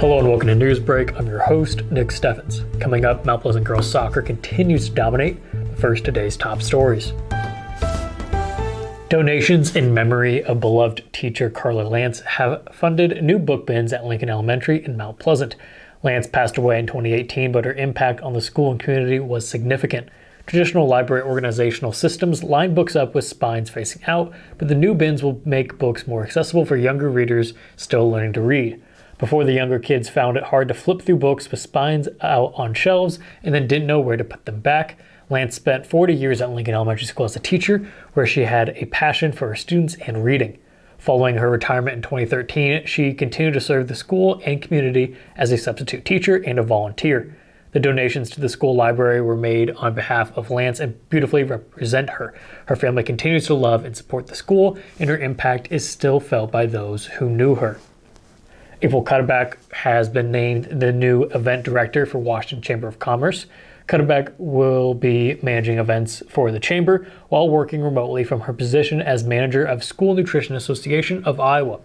Hello and welcome to Newsbreak. I'm your host, Nick Steffens. Coming up, Mount Pleasant girls soccer continues to dominate. First, today's top stories. Donations in memory of beloved teacher Carla Lance have funded new book bins at Lincoln Elementary in Mount Pleasant. Lance passed away in 2018, but her impact on the school and community was significant. Traditional library organizational systems line books up with spines facing out, but the new bins will make books more accessible for younger readers still learning to read. Before the younger kids found it hard to flip through books with spines out on shelves and then didn't know where to put them back, Lance spent 40 years at Lincoln Elementary School as a teacher, where she had a passion for her students and reading. Following her retirement in 2013, she continued to serve the school and community as a substitute teacher and a volunteer. The donations to the school library were made on behalf of Lance and beautifully represent her. Her family continues to love and support the school, and her impact is still felt by those who knew her. April Cutterback has been named the new event director for Washington Chamber of Commerce. Cutterback will be managing events for the Chamber while working remotely from her position as manager of School Nutrition Association of Iowa.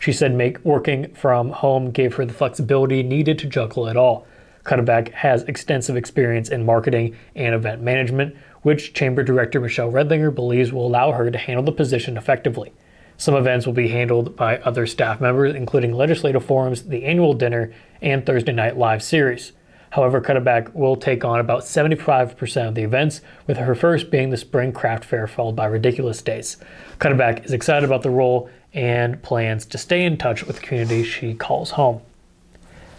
She said make, working from home gave her the flexibility needed to juggle it all. Cutterback has extensive experience in marketing and event management, which Chamber Director Michelle Redlinger believes will allow her to handle the position effectively. Some events will be handled by other staff members, including legislative forums, the annual dinner, and Thursday night live series. However, Cutterback will take on about 75% of the events, with her first being the Spring Craft Fair, followed by Ridiculous Days. Cutterback is excited about the role and plans to stay in touch with the community she calls home.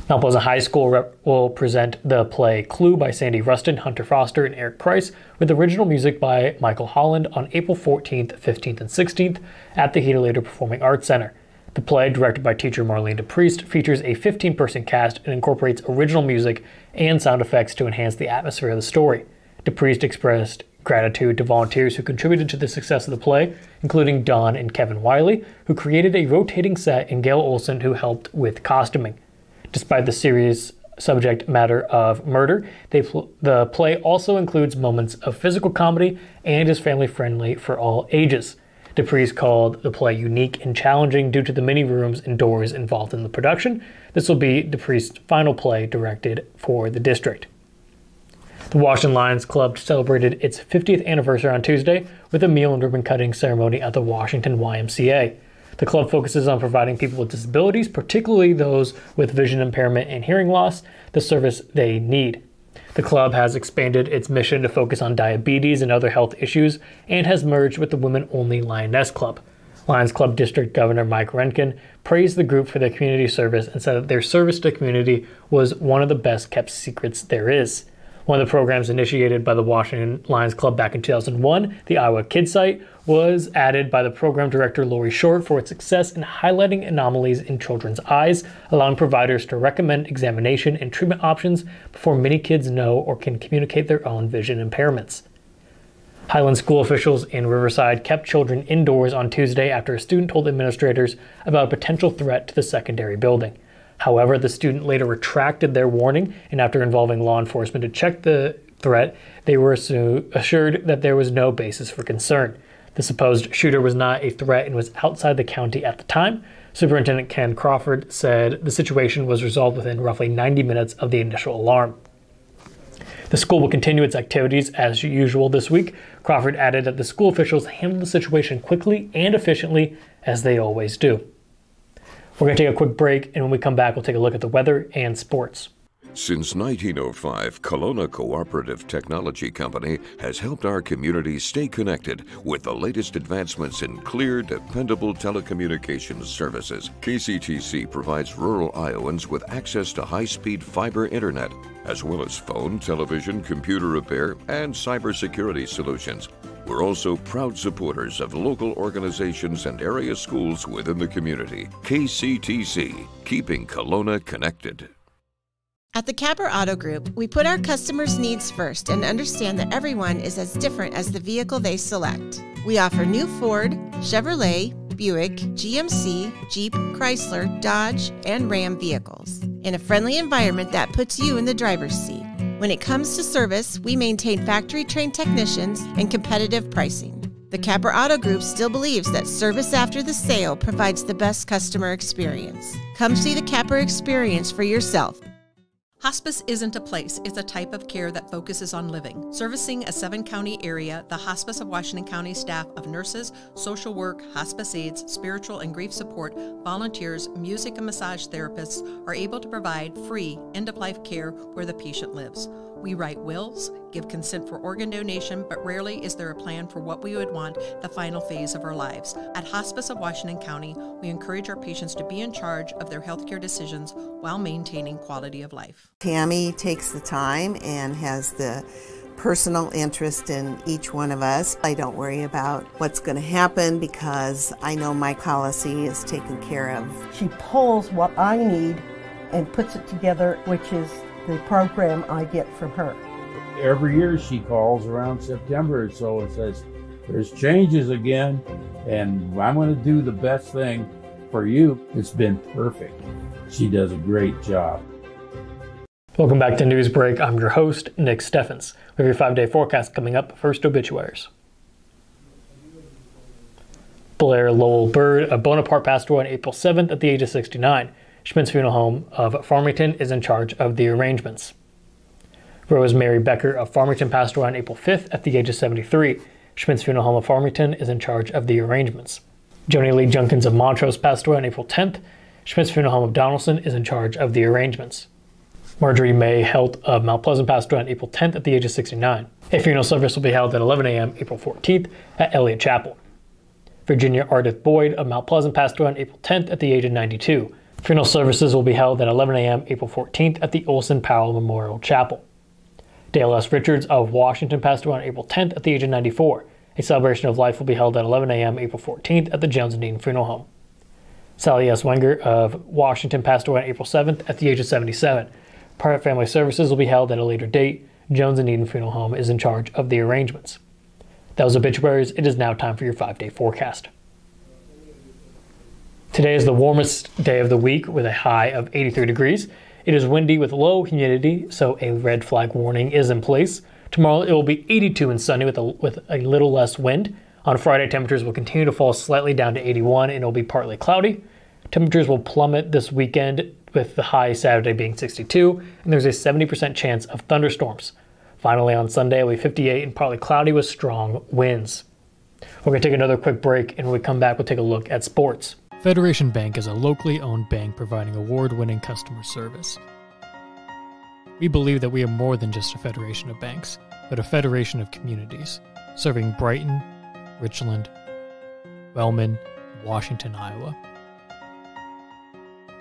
Mount High School rep- will present the play Clue by Sandy Rustin, Hunter Foster, and Eric Price, with original music by Michael Holland on April 14th, 15th, and 16th at the Heater Performing Arts Center. The play, directed by teacher Marlene DePriest, features a 15 person cast and incorporates original music and sound effects to enhance the atmosphere of the story. DePriest expressed gratitude to volunteers who contributed to the success of the play, including Don and Kevin Wiley, who created a rotating set, and Gail Olson, who helped with costuming. Despite the serious subject matter of murder, pl- the play also includes moments of physical comedy and is family friendly for all ages. DePriest called the play unique and challenging due to the many rooms and doors involved in the production. This will be DePriest's final play directed for the district. The Washington Lions Club celebrated its 50th anniversary on Tuesday with a meal and ribbon cutting ceremony at the Washington YMCA. The club focuses on providing people with disabilities, particularly those with vision impairment and hearing loss, the service they need. The club has expanded its mission to focus on diabetes and other health issues and has merged with the Women Only Lioness Club. Lions Club District Governor Mike Renken praised the group for their community service and said that their service to the community was one of the best kept secrets there is. One of the programs initiated by the Washington Lions Club back in 2001, the Iowa KidSight, was added by the program director Lori Short for its success in highlighting anomalies in children's eyes, allowing providers to recommend examination and treatment options before many kids know or can communicate their own vision impairments. Highland school officials in Riverside kept children indoors on Tuesday after a student told administrators about a potential threat to the secondary building. However, the student later retracted their warning, and after involving law enforcement to check the threat, they were assured that there was no basis for concern. The supposed shooter was not a threat and was outside the county at the time. Superintendent Ken Crawford said the situation was resolved within roughly 90 minutes of the initial alarm. The school will continue its activities as usual this week. Crawford added that the school officials handled the situation quickly and efficiently, as they always do. We're going to take a quick break, and when we come back, we'll take a look at the weather and sports. Since 1905, Kalona Cooperative Technology Company has helped our community stay connected with the latest advancements in clear, dependable telecommunications services. KCTC provides rural Iowans with access to high speed fiber internet, as well as phone, television, computer repair, and cybersecurity solutions. We're also proud supporters of local organizations and area schools within the community. KCTC, keeping Kalona connected. At the Capper Auto Group, we put our customers' needs first and understand that everyone is as different as the vehicle they select. We offer new Ford, Chevrolet, Buick, GMC, Jeep, Chrysler, Dodge, and Ram vehicles in a friendly environment that puts you in the driver's seat. When it comes to service, we maintain factory trained technicians and competitive pricing. The Capper Auto Group still believes that service after the sale provides the best customer experience. Come see the Capper experience for yourself. Hospice isn't a place, it's a type of care that focuses on living. Servicing a seven county area, the Hospice of Washington County staff of nurses, social work, hospice aides, spiritual and grief support, volunteers, music and massage therapists are able to provide free end of life care where the patient lives. We write wills, give consent for organ donation, but rarely is there a plan for what we would want the final phase of our lives. At Hospice of Washington County, we encourage our patients to be in charge of their healthcare decisions while maintaining quality of life. Tammy takes the time and has the personal interest in each one of us. I don't worry about what's going to happen because I know my policy is taken care of. She pulls what I need and puts it together, which is the program I get from her. Every year she calls around September or so and says, There's changes again, and I'm going to do the best thing for you. It's been perfect. She does a great job. Welcome back to Newsbreak. I'm your host, Nick Steffens. We have your five day forecast coming up. First, obituaries. Blair Lowell Bird a Bonaparte passed away on April 7th at the age of 69. Schmidt's Funeral Home of Farmington is in charge of the arrangements. Rosemary Becker of Farmington passed away on April 5th at the age of 73. Schmidt's Funeral Home of Farmington is in charge of the arrangements. Joni Lee Junkins of Montrose passed away on April 10th. Schmidt's Funeral Home of Donaldson is in charge of the arrangements. Marjorie May Helt of Mount Pleasant passed away on April 10th at the age of 69. A funeral service will be held at 11 a.m. April 14th at Elliott Chapel. Virginia Ardith Boyd of Mount Pleasant passed away on April 10th at the age of 92. Funeral services will be held at 11 a.m. April 14th at the Olson Powell Memorial Chapel. Dale S. Richards of Washington passed away on April 10th at the age of 94. A celebration of life will be held at 11 a.m. April 14th at the Jones and Eden Funeral Home. Sally S. Wenger of Washington passed away on April 7th at the age of 77. Private family services will be held at a later date. Jones and Eden Funeral Home is in charge of the arrangements. That was obituaries. It is now time for your five day forecast. Today is the warmest day of the week with a high of 83 degrees. It is windy with low humidity, so a red flag warning is in place. Tomorrow it will be 82 and sunny with a, with a little less wind. On Friday, temperatures will continue to fall slightly down to 81 and it will be partly cloudy. Temperatures will plummet this weekend with the high Saturday being 62, and there's a 70% chance of thunderstorms. Finally, on Sunday, it will be 58 and partly cloudy with strong winds. We're going to take another quick break, and when we come back, we'll take a look at sports. Federation Bank is a locally owned bank providing award winning customer service. We believe that we are more than just a federation of banks, but a federation of communities, serving Brighton, Richland, Wellman, Washington, Iowa.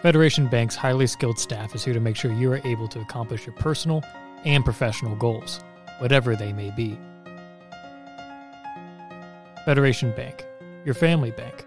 Federation Bank's highly skilled staff is here to make sure you are able to accomplish your personal and professional goals, whatever they may be. Federation Bank, your family bank.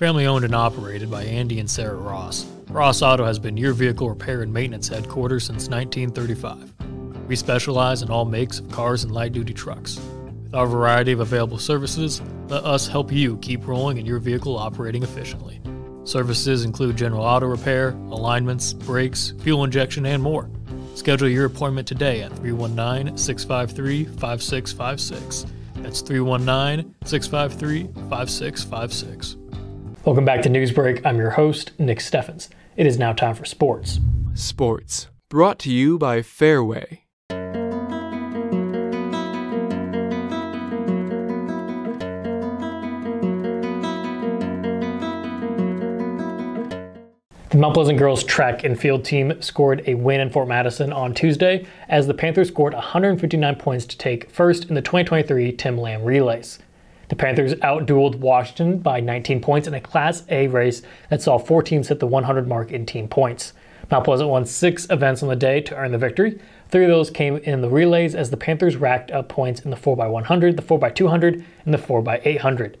Family owned and operated by Andy and Sarah Ross. Ross Auto has been your vehicle repair and maintenance headquarters since 1935. We specialize in all makes of cars and light duty trucks. With our variety of available services, let us help you keep rolling and your vehicle operating efficiently. Services include general auto repair, alignments, brakes, fuel injection, and more. Schedule your appointment today at 319 653 5656. That's 319 653 5656. Welcome back to Newsbreak. I'm your host, Nick Steffens. It is now time for sports. Sports, brought to you by Fairway. The Mount Pleasant girls track and field team scored a win in Fort Madison on Tuesday as the Panthers scored 159 points to take first in the 2023 Tim Lamb Relays. The Panthers outdueled Washington by 19 points in a Class A race that saw four teams hit the 100 mark in team points. Mount Pleasant won six events on the day to earn the victory. Three of those came in the relays as the Panthers racked up points in the 4x100, the 4x200, and the 4x800.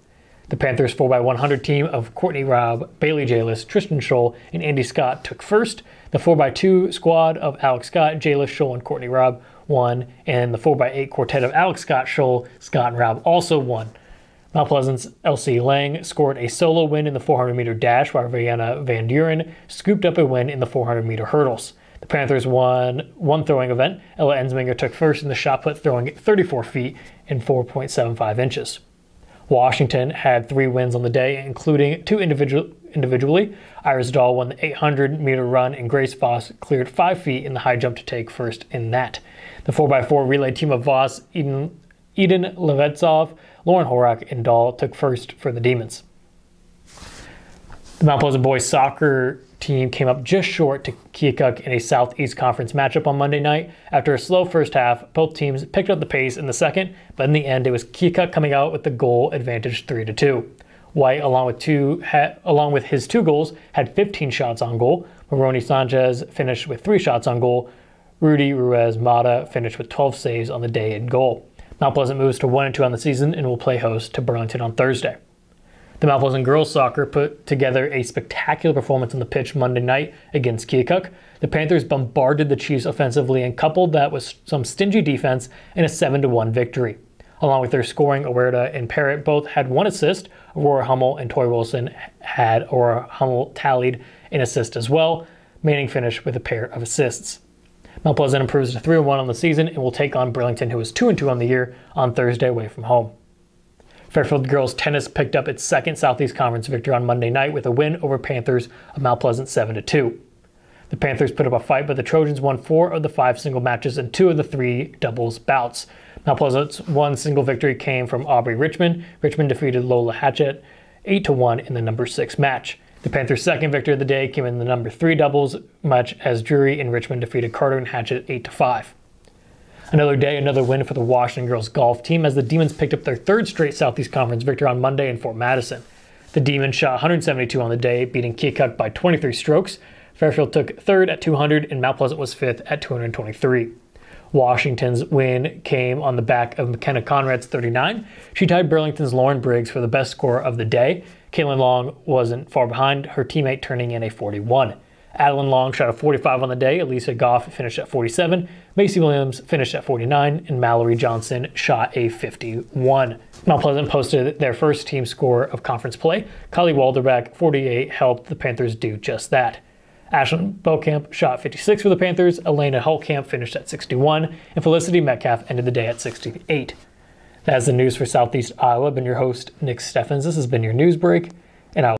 The Panthers 4x100 team of Courtney Robb, Bailey Jalis, Tristan Scholl, and Andy Scott took first. The 4x2 squad of Alex Scott, Jalis, Scholl, and Courtney Robb won, and the 4x8 quartet of Alex Scott, Scholl, Scott, and Robb also won. Mount Pleasant's Elsie Lang scored a solo win in the 400 meter dash, while Vienna Van Duren scooped up a win in the 400 meter hurdles. The Panthers won one throwing event. Ella Ensminger took first in the shot put, throwing 34 feet and 4.75 inches. Washington had three wins on the day, including two individual, individually. Iris Dahl won the 800 meter run, and Grace Voss cleared five feet in the high jump to take first in that. The 4x4 relay team of Voss, Eden, Eden Levetsov, Lauren Horak, and Dahl took first for the Demons. The Mount Pleasant boys soccer team came up just short to Keokuk in a Southeast Conference matchup on Monday night. After a slow first half, both teams picked up the pace in the second, but in the end, it was Keokuk coming out with the goal advantage 3 to 2. White, along with two, ha- along with his two goals, had 15 shots on goal. Moroni Sanchez finished with three shots on goal. Rudy Ruiz Mata finished with 12 saves on the day in goal. Mount Pleasant moves to 1 and 2 on the season and will play host to Burlington on Thursday. The Mount Pleasant girls soccer put together a spectacular performance on the pitch Monday night against Keokuk. The Panthers bombarded the Chiefs offensively and coupled that with some stingy defense in a 7 1 victory. Along with their scoring, Awerda and Parrott both had one assist. Aurora Hummel and Tori Wilson had Aurora Hummel tallied an assist as well. Manning finished with a pair of assists. Mount Pleasant improves to 3 1 on the season and will take on Burlington, who is 2 2 on the year, on Thursday away from home. Fairfield girls tennis picked up its second Southeast Conference victory on Monday night with a win over Panthers of Mount Pleasant 7 2. The Panthers put up a fight, but the Trojans won four of the five single matches and two of the three doubles bouts. Mount Pleasant's one single victory came from Aubrey Richmond. Richmond defeated Lola Hatchett 8 1 in the number six match. The Panthers' second victory of the day came in the number three doubles match as Drury and Richmond defeated Carter and Hatchett 8 to 5. Another day, another win for the Washington girls golf team as the Demons picked up their third straight Southeast Conference victory on Monday in Fort Madison. The Demons shot 172 on the day, beating Keokuk by 23 strokes. Fairfield took third at 200, and Mount Pleasant was fifth at 223. Washington's win came on the back of McKenna Conrad's 39. She tied Burlington's Lauren Briggs for the best score of the day. Caitlin Long wasn't far behind, her teammate turning in a 41. Adeline Long shot a 45 on the day. Elisa Goff finished at 47. Macy Williams finished at 49. And Mallory Johnson shot a 51. Mount Pleasant posted their first team score of conference play. Kylie Walderback, 48, helped the Panthers do just that. Ashlyn Bokamp shot 56 for the Panthers. Elena Hultkamp finished at 61. And Felicity Metcalf ended the day at 68. That's the news for Southeast Iowa. I've been your host, Nick Steffens. This has been your news break, and I'll